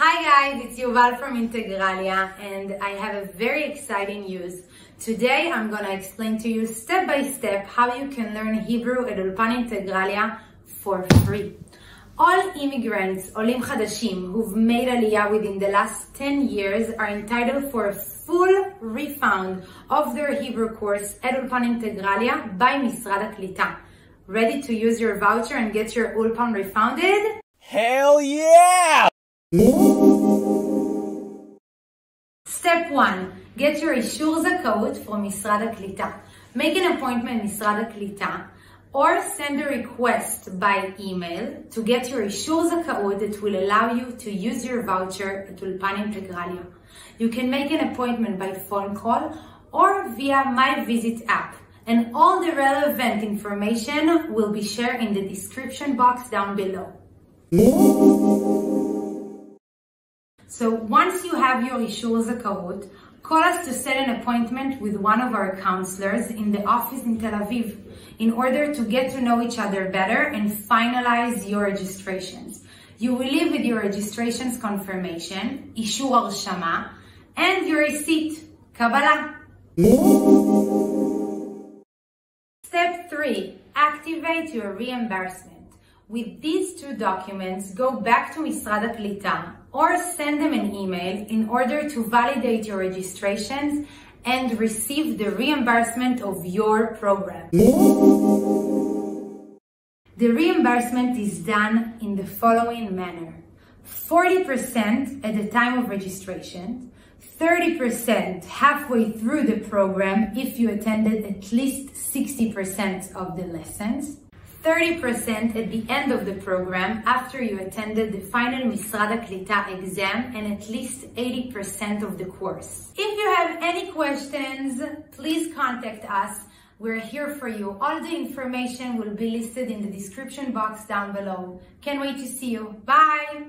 Hi guys, it's Yuval from Integraliah and I have a very exciting news. Today I'm gonna explain to you step by step how you can learn Hebrew at Ulpan Integraliah for free. All immigrants, olim chadashim, who've made Aliyah within the last 10 years are entitled for a full refund of their Hebrew course at Ulpan Integraliah by Misrad HaKlita. Ready to use your voucher and get your Ulpan refunded? Hell yeah! Step 1. Get your אישור זכאות from Misrad הקליטה. Make an appointment Misrad הקליטה or send a request by email to get your אישור זכאות that will allow you to use your voucher at Ulpan Integraliah. You can make an appointment by phone call or via My Visit app and all the relevant information will be shared in the description box down below. So once you have your Ishur Zakaut, call us to set an appointment with one of our counselors in the office in Tel Aviv in order to get to know each other better and finalize your registrations. You will leave with your registrations confirmation, Ishur Al and your receipt, Kabala. Step 3. Activate your reimbursement. With these two documents, go back to Misrad or send them an email in order to validate your registrations and receive the reimbursement of your program. The reimbursement is done in the following manner. 40% at the time of registration, 30% halfway through the program if you attended at least 60% of the lessons, 30% at the end of the program after you attended the final Misrad HaKlita exam and at least 80% of the course. If you have any questions, please contact us. We're here for you. All the information will be listed in the description box down below. Can't wait to see you. Bye!